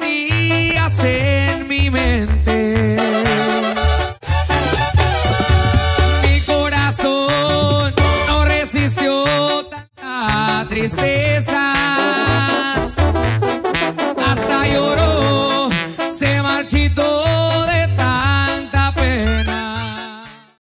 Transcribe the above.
Días en mi mente. Mi corazón no resistió tanta tristeza. Hasta lloró, se marchitó.